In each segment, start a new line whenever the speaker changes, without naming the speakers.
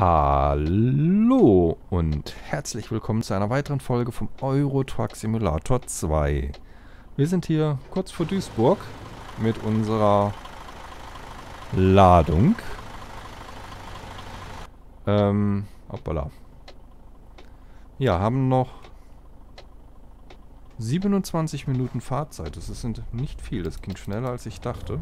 Hallo und herzlich willkommen zu einer weiteren Folge vom Euro Truck Simulator 2. Wir sind hier kurz vor Duisburg mit unserer Ladung. Ähm, hoppala. Ja, haben noch 27 Minuten Fahrzeit. Das sind nicht viel, das ging schneller als ich dachte.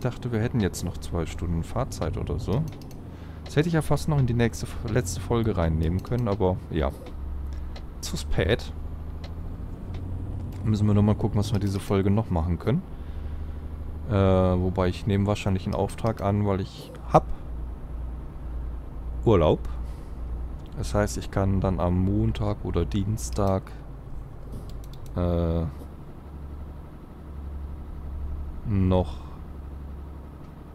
Ich dachte, wir hätten jetzt noch zwei Stunden Fahrzeit oder so. Das hätte ich ja fast noch in die nächste, letzte Folge reinnehmen können, aber ja. Zu spät. Müssen wir nochmal gucken, was wir diese Folge noch machen können. Äh, wobei ich nehme wahrscheinlich einen Auftrag an, weil ich hab Urlaub. Das heißt, ich kann dann am Montag oder Dienstag äh, noch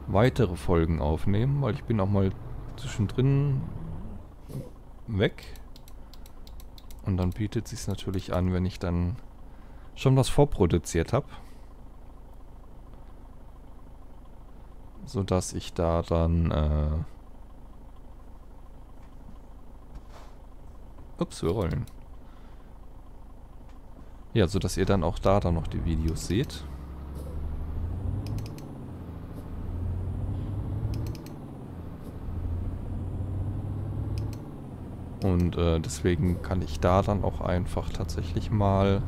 weitere Folgen aufnehmen, weil ich bin auch mal zwischendrin weg. Und dann bietet sich natürlich an, wenn ich dann schon was vorproduziert habe. Sodass ich da dann... Äh Ups, wir rollen. Ja, sodass ihr dann auch da dann noch die Videos seht. Und äh, deswegen kann ich da dann auch einfach tatsächlich mal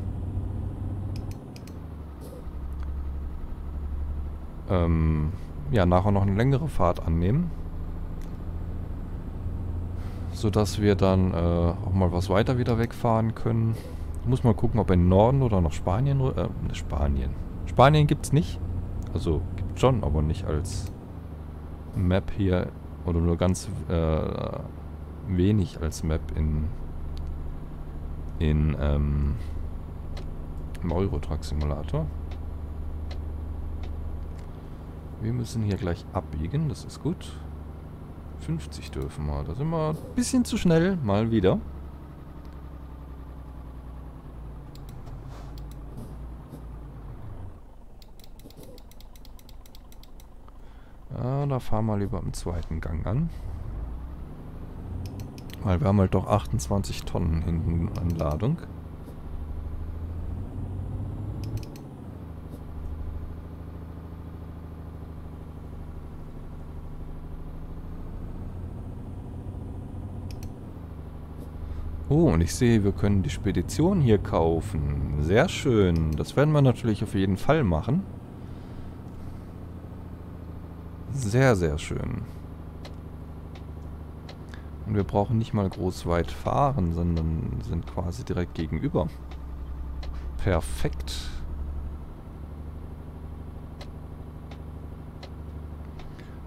ähm, ja, nachher noch eine längere Fahrt annehmen. Sodass wir dann äh, auch mal was weiter wieder wegfahren können. Ich muss mal gucken, ob in Norden oder nach Spanien... Äh, ne, Spanien. Spanien es nicht. Also gibt schon, aber nicht als Map hier. Oder nur ganz äh, wenig als Map in in ähm, im Eurotruck Simulator. Wir müssen hier gleich abbiegen, das ist gut. 50 dürfen wir. Da sind wir ein bisschen zu schnell, mal wieder. Ja, da fahren wir lieber im zweiten Gang an. Weil wir haben halt doch 28 Tonnen hinten an Ladung. Oh, und ich sehe, wir können die Spedition hier kaufen. Sehr schön. Das werden wir natürlich auf jeden Fall machen. Sehr, sehr schön. Und wir brauchen nicht mal groß weit fahren, sondern sind quasi direkt gegenüber. Perfekt.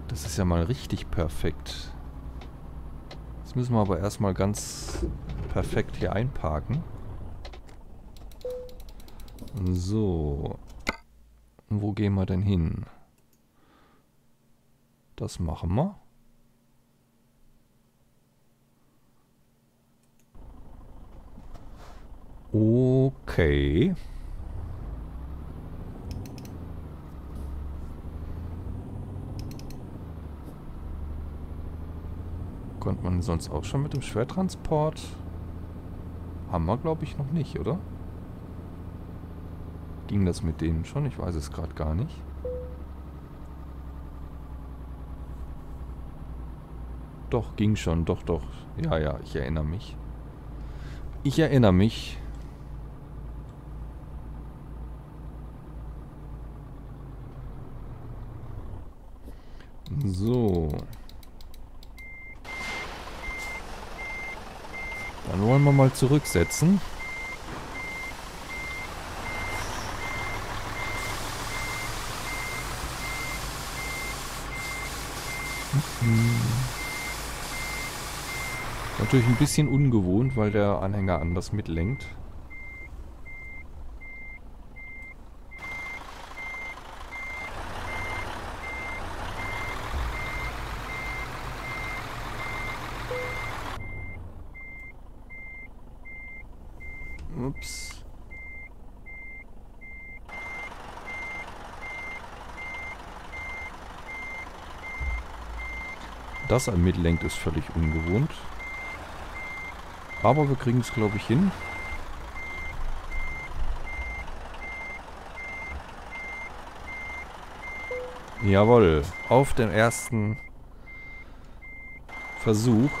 Das ist ja mal richtig perfekt. Jetzt müssen wir aber erstmal ganz perfekt hier einparken. So. Wo gehen wir denn hin? Das machen wir. Okay. Konnte man sonst auch schon mit dem Schwertransport? Haben wir, glaube ich, noch nicht, oder? Ging das mit denen schon? Ich weiß es gerade gar nicht. Doch, ging schon. Doch, doch. Ja, ja, ich erinnere mich. Ich erinnere mich. So. Dann wollen wir mal zurücksetzen. Natürlich ein bisschen ungewohnt, weil der Anhänger anders mitlenkt. Ups. Das ein mitlenkt, ist völlig ungewohnt. Aber wir kriegen es, glaube ich, hin. Jawohl, auf den ersten Versuch.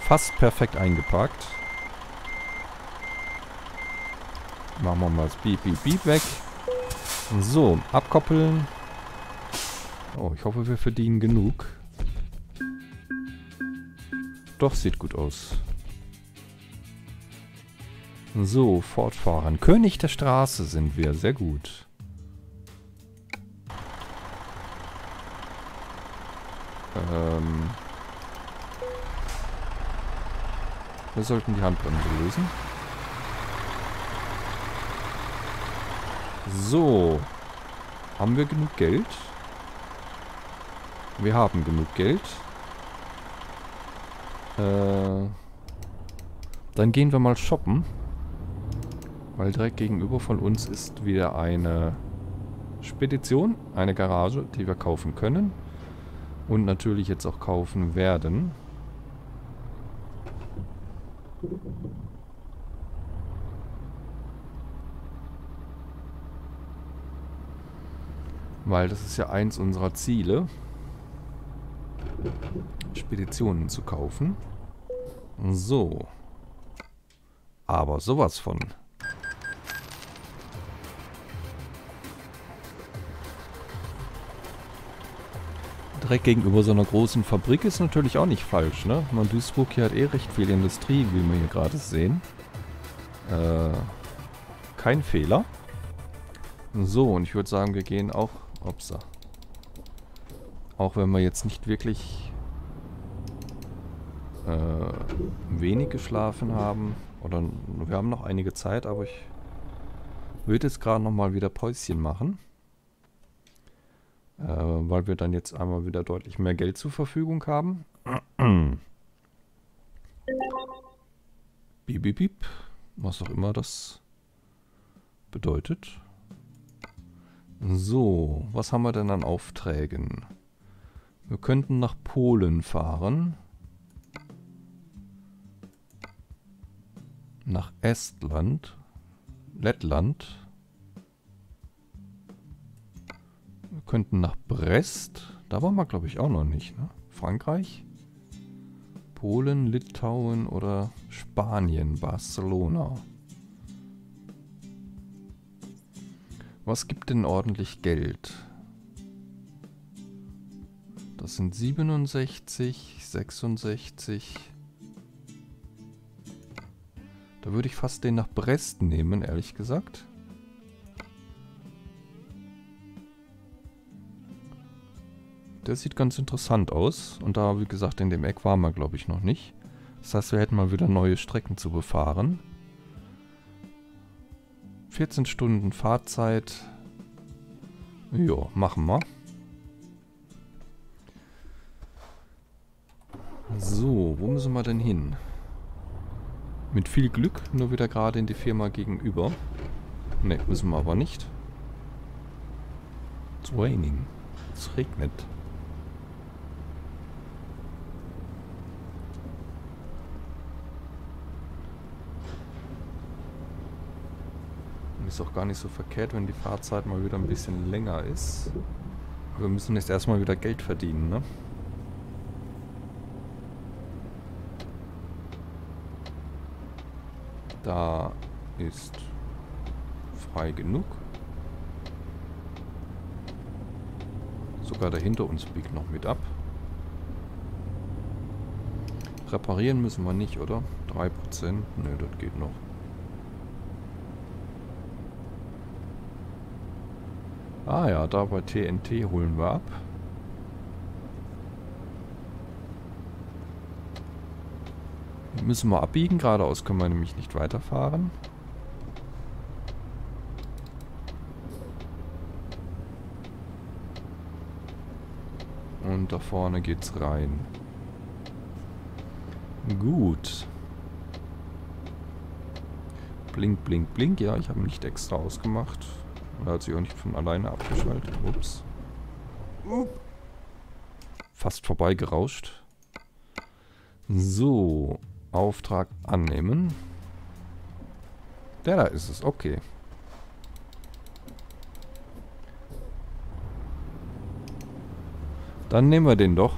Fast perfekt eingepackt. Machen wir mal das Beep, Beep, Beep weg. So, abkoppeln. Oh, ich hoffe, wir verdienen genug. Doch, sieht gut aus. So, fortfahren. König der Straße sind wir. Sehr gut. Ähm... Wir sollten die Handbremse lösen. So. Haben wir genug Geld? Wir haben genug Geld. Äh, dann gehen wir mal shoppen. Weil direkt gegenüber von uns ist wieder eine Spedition, eine Garage, die wir kaufen können. Und natürlich jetzt auch kaufen werden. Weil das ist ja eins unserer Ziele. Speditionen zu kaufen. So. Aber sowas von. Direkt gegenüber so einer großen Fabrik ist natürlich auch nicht falsch, ne? Man Duisburg hier hat eh recht viel Industrie, wie wir hier gerade sehen. Äh, kein Fehler. So, und ich würde sagen, wir gehen auch Upsa. Auch wenn wir jetzt nicht wirklich äh, wenig geschlafen haben. Oder wir haben noch einige Zeit, aber ich würde jetzt gerade nochmal wieder Päuschen machen. Äh, weil wir dann jetzt einmal wieder deutlich mehr Geld zur Verfügung haben. Bip, bip, bip. Was auch immer das bedeutet. So, was haben wir denn an Aufträgen? Wir könnten nach Polen fahren. Nach Estland. Lettland. Wir könnten nach Brest. Da waren wir, glaube ich, auch noch nicht. Ne? Frankreich. Polen, Litauen oder Spanien, Barcelona. Was gibt denn ordentlich Geld? Das sind 67, 66. Da würde ich fast den nach Brest nehmen, ehrlich gesagt. Der sieht ganz interessant aus. Und da, wie gesagt, in dem Eck waren wir, glaube ich, noch nicht. Das heißt, wir hätten mal wieder neue Strecken zu befahren. 14 Stunden Fahrzeit. Ja, machen wir. So, wo müssen wir denn hin? Mit viel Glück nur wieder gerade in die Firma gegenüber. Ne, müssen wir aber nicht. It's raining. Es regnet. Ist auch gar nicht so verkehrt, wenn die Fahrzeit mal wieder ein bisschen länger ist. Wir müssen jetzt erstmal wieder Geld verdienen, ne? Da ist frei genug. Sogar der hinter uns biegt noch mit ab. Reparieren müssen wir nicht, oder? 3%? Ne, das geht noch. Ah ja, da bei TNT holen wir ab. Müssen wir abbiegen, geradeaus können wir nämlich nicht weiterfahren. Und da vorne geht's rein. Gut. Blink, blink, blink. Ja, ich habe nicht extra ausgemacht. Oder hat sich auch nicht von alleine abgeschaltet. Ups. fast vorbeigerauscht. So, Auftrag annehmen. Der da ist es, okay. Dann nehmen wir den doch.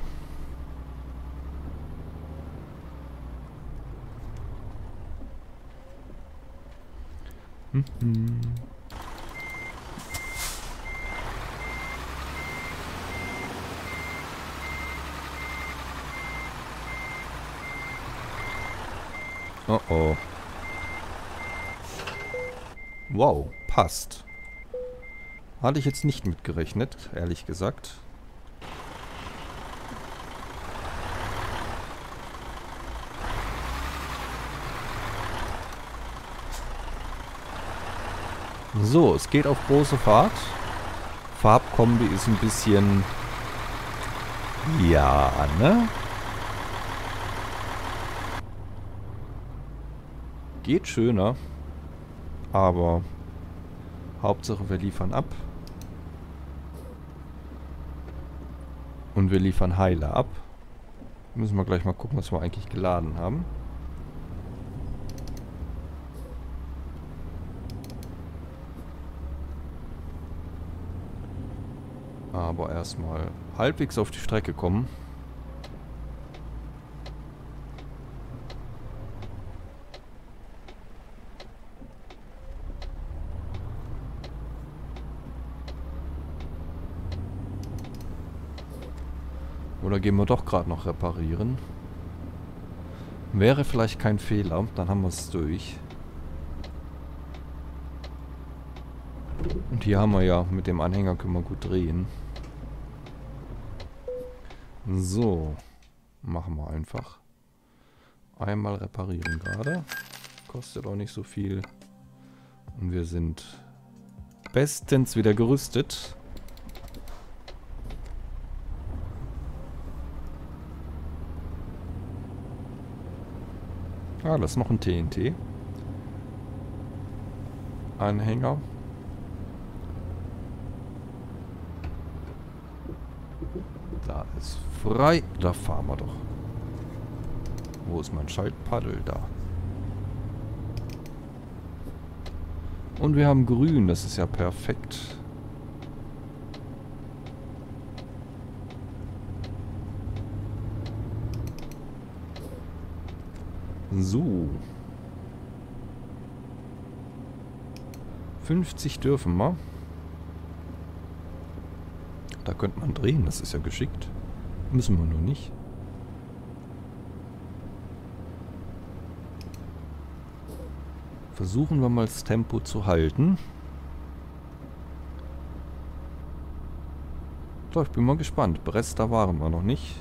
Mhm. Oh oh. Wow, passt. Hatte ich jetzt nicht mitgerechnet, ehrlich gesagt. So, es geht auf große Fahrt. Farbkombi ist ein bisschen... Ja, ne? Geht schöner. Aber Hauptsache wir liefern ab. Und wir liefern Heiler ab. Müssen wir gleich mal gucken, was wir eigentlich geladen haben. aber erstmal halbwegs auf die Strecke kommen. Oder gehen wir doch gerade noch reparieren? Wäre vielleicht kein Fehler, dann haben wir es durch. Und hier haben wir ja, mit dem Anhänger können wir gut drehen. So. Machen wir einfach. Einmal reparieren gerade. Kostet auch nicht so viel. Und wir sind bestens wieder gerüstet. Ah, das ist noch ein TNT. Anhänger. Da ist frei. Da fahren wir doch. Wo ist mein Schaltpaddel? Da. Und wir haben grün. Das ist ja perfekt. So. 50 dürfen wir. Da könnte man drehen, das ist ja geschickt. Müssen wir nur nicht. Versuchen wir mal das Tempo zu halten. So, ich bin mal gespannt. Brest, da waren wir noch nicht.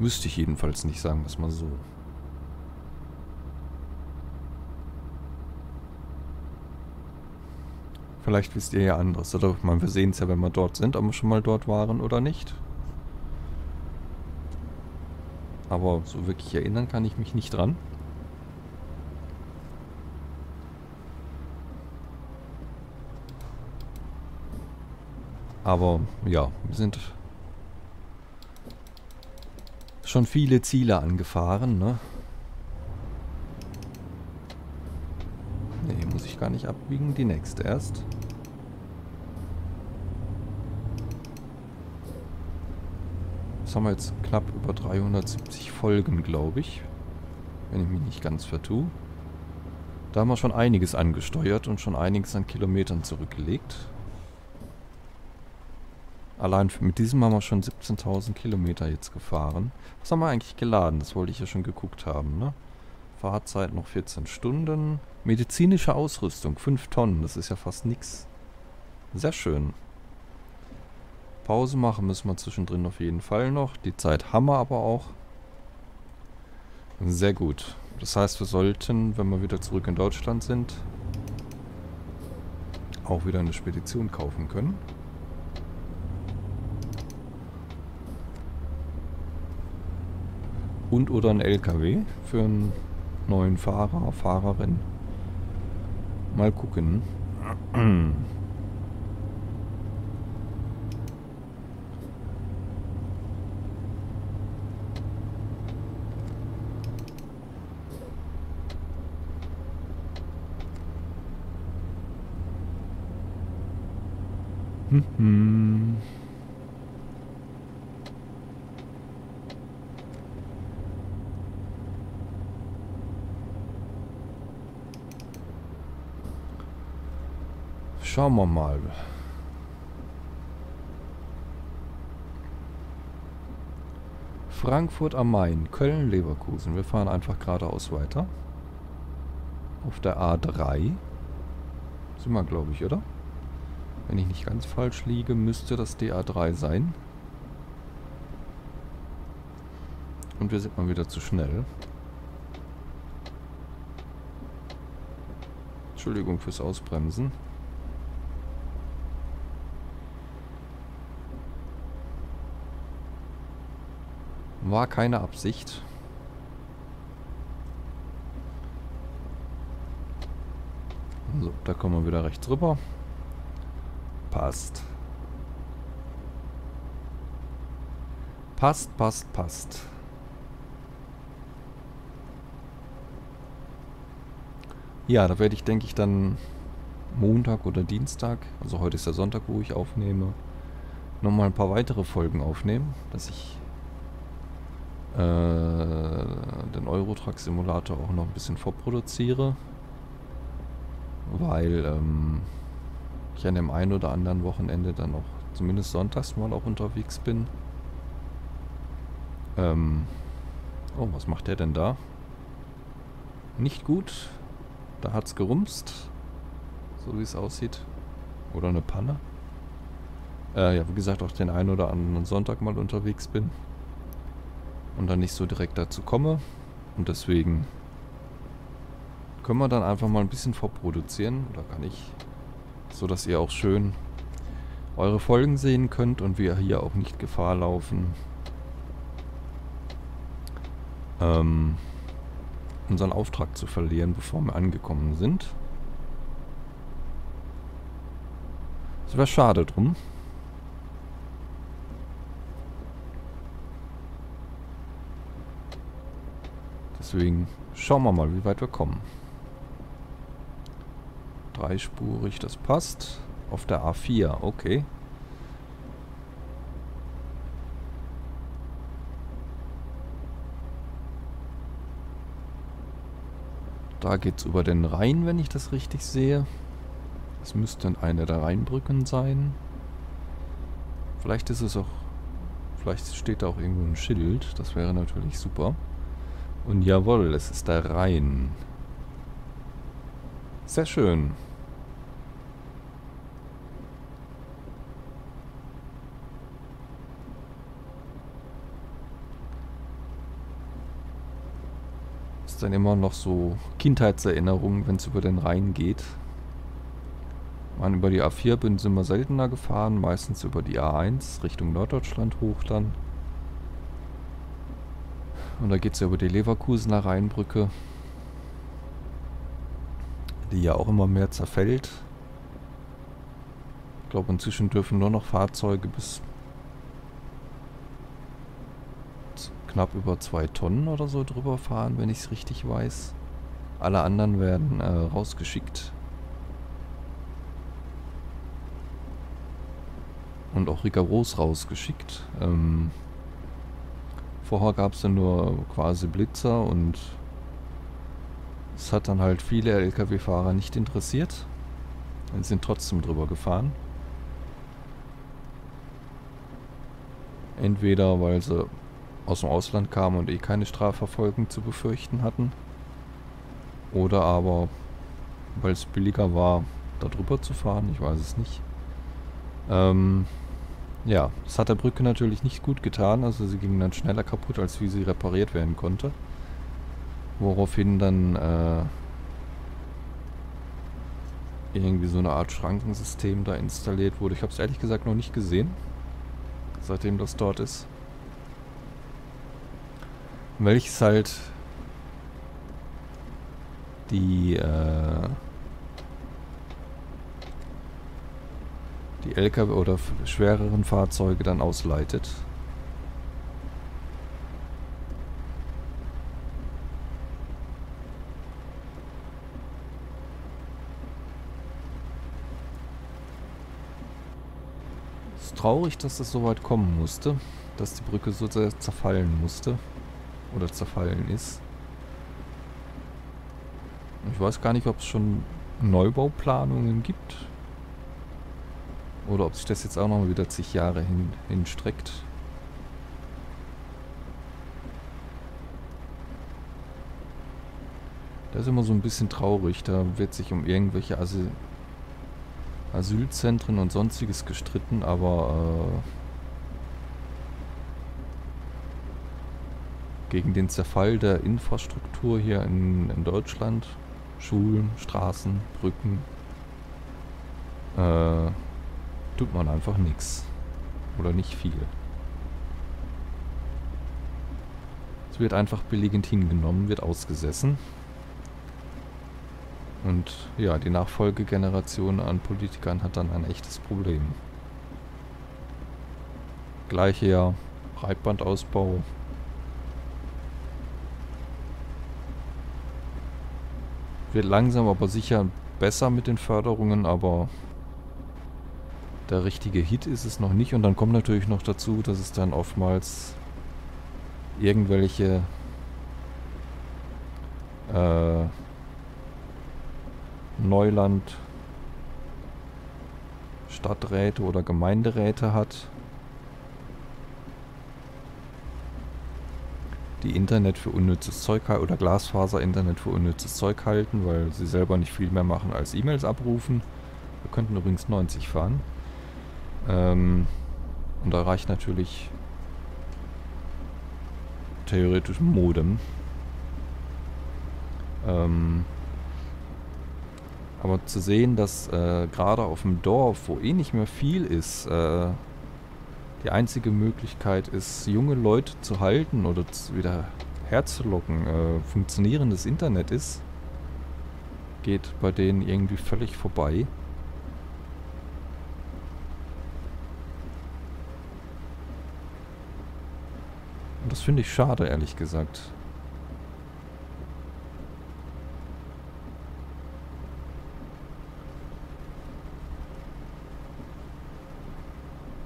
Wüsste ich jedenfalls nicht, sagen wir es mal so. Vielleicht wisst ihr ja anderes. Oder man, wir sehen es ja, wenn wir dort sind, ob wir schon mal dort waren oder nicht. Aber so wirklich erinnern kann ich mich nicht dran. Aber ja, wir sind schon viele Ziele angefahren, ne? Ne, muss ich gar nicht abbiegen, die nächste erst. Das haben wir jetzt knapp über 370 Folgen, glaube ich. Wenn ich mich nicht ganz vertue. Da haben wir schon einiges angesteuert und schon einiges an Kilometern zurückgelegt. Allein mit diesem haben wir schon 17.000 Kilometer jetzt gefahren. Was haben wir eigentlich geladen? Das wollte ich ja schon geguckt haben, ne? Fahrzeit noch 14 Stunden. Medizinische Ausrüstung, 5 Tonnen. Das ist ja fast nichts. Sehr schön. Pause machen müssen wir zwischendrin auf jeden Fall noch. Die Zeit haben wir aber auch. Sehr gut. Das heißt, wir sollten, wenn wir wieder zurück in Deutschland sind, auch wieder eine Spedition kaufen können. und oder ein LKW für einen neuen Fahrer, Fahrerin. Mal gucken. Hm. hm. Schauen wir mal. Frankfurt am Main, Köln, Leverkusen. Wir fahren einfach geradeaus weiter. Auf der A3. Sind wir, glaube ich, oder? Wenn ich nicht ganz falsch liege, müsste das die A3 sein. Und wir sind mal wieder zu schnell. Entschuldigung fürs Ausbremsen. War keine Absicht. So, da kommen wir wieder rechts rüber. Passt. Passt, passt, passt. Ja, da werde ich, denke ich, dann Montag oder Dienstag, also heute ist der Sonntag, wo ich aufnehme, nochmal ein paar weitere Folgen aufnehmen, dass ich den Eurotruck Simulator auch noch ein bisschen vorproduziere, weil ähm, ich an dem einen oder anderen Wochenende dann auch zumindest sonntags mal auch unterwegs bin. Ähm, oh, was macht der denn da? Nicht gut. Da hat's gerumst. So wie es aussieht. Oder eine Panne. Äh, ja, wie gesagt, auch den einen oder anderen Sonntag mal unterwegs bin und dann nicht so direkt dazu komme. Und deswegen können wir dann einfach mal ein bisschen vorproduzieren. Oder kann ich. So dass ihr auch schön eure Folgen sehen könnt und wir hier auch nicht Gefahr laufen, ähm, unseren Auftrag zu verlieren, bevor wir angekommen sind. Es wäre schade drum. Deswegen schauen wir mal, wie weit wir kommen. Dreispurig, das passt. Auf der A4, okay. Da geht es über den Rhein, wenn ich das richtig sehe. Das müsste eine der Rheinbrücken sein. Vielleicht ist es auch... Vielleicht steht da auch irgendwo ein Schild. Das wäre natürlich super. Und jawohl, es ist der Rhein. Sehr schön. Ist dann immer noch so Kindheitserinnerungen, wenn es über den Rhein geht. Man über die A4 bin sind wir seltener gefahren, meistens über die A1 Richtung Norddeutschland hoch dann. Und da geht es ja über die Leverkusener Rheinbrücke, die ja auch immer mehr zerfällt. Ich glaube, inzwischen dürfen nur noch Fahrzeuge bis knapp über zwei Tonnen oder so drüber fahren, wenn ich es richtig weiß. Alle anderen werden äh, rausgeschickt. Und auch rigoros rausgeschickt. Ähm, Vorher gab es dann nur quasi Blitzer und es hat dann halt viele LKW-Fahrer nicht interessiert. Und sind trotzdem drüber gefahren. Entweder weil sie aus dem Ausland kamen und eh keine Strafverfolgung zu befürchten hatten. Oder aber weil es billiger war, da drüber zu fahren. Ich weiß es nicht. Ähm, ja, das hat der Brücke natürlich nicht gut getan. Also sie ging dann schneller kaputt, als wie sie repariert werden konnte. Woraufhin dann äh, irgendwie so eine Art Schrankensystem da installiert wurde. Ich habe es ehrlich gesagt noch nicht gesehen, seitdem das dort ist. Welches halt die äh, die LKW oder schwereren Fahrzeuge dann ausleitet. ist traurig, dass das so weit kommen musste. Dass die Brücke so sehr zerfallen musste. Oder zerfallen ist. Ich weiß gar nicht, ob es schon Neubauplanungen gibt. Oder ob sich das jetzt auch noch wieder zig Jahre hin, hinstreckt. Das ist immer so ein bisschen traurig. Da wird sich um irgendwelche Asyl Asylzentren und sonstiges gestritten, aber äh, gegen den Zerfall der Infrastruktur hier in, in Deutschland, Schulen, Straßen, Brücken, äh, tut man einfach nichts. Oder nicht viel. Es wird einfach billigend hingenommen, wird ausgesessen. Und ja, die Nachfolgegeneration an Politikern hat dann ein echtes Problem. Gleiche ja, Breitbandausbau. Wird langsam aber sicher besser mit den Förderungen, aber der richtige Hit ist es noch nicht. Und dann kommt natürlich noch dazu, dass es dann oftmals irgendwelche äh, Neuland Stadträte oder Gemeinderäte hat, die Internet für unnützes Zeug oder Glasfaser-Internet für unnützes Zeug halten, weil sie selber nicht viel mehr machen als E-Mails abrufen. Wir könnten übrigens 90 fahren. Ähm, und da reicht natürlich theoretisch Modem. Ähm, aber zu sehen, dass äh, gerade auf dem Dorf, wo eh nicht mehr viel ist, äh, die einzige Möglichkeit ist, junge Leute zu halten oder zu wieder herzulocken, äh, funktionierendes Internet ist, geht bei denen irgendwie völlig vorbei. Und das finde ich schade, ehrlich gesagt.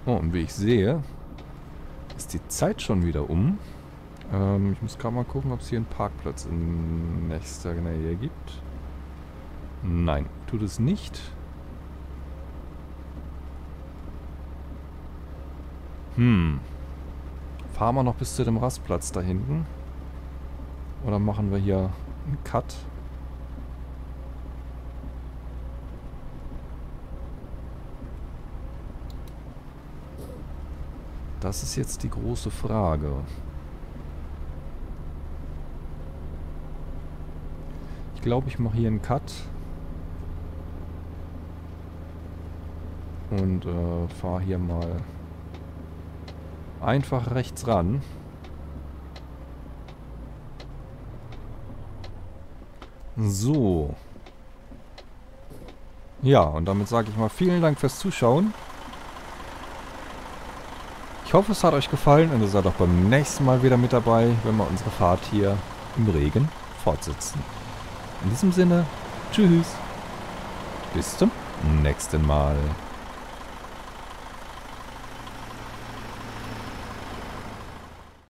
Oh, und wie ich sehe, ist die Zeit schon wieder um. Ähm, ich muss gerade mal gucken, ob es hier einen Parkplatz in nächster Nähe gibt. Nein, tut es nicht. Hm. Fahren wir noch bis zu dem Rastplatz da hinten? Oder machen wir hier einen Cut? Das ist jetzt die große Frage. Ich glaube, ich mache hier einen Cut. Und äh, fahre hier mal einfach rechts ran. So. Ja, und damit sage ich mal vielen Dank fürs Zuschauen. Ich hoffe, es hat euch gefallen und ihr seid auch beim nächsten Mal wieder mit dabei, wenn wir unsere Fahrt hier im Regen fortsetzen. In diesem Sinne, tschüss. Bis zum nächsten Mal.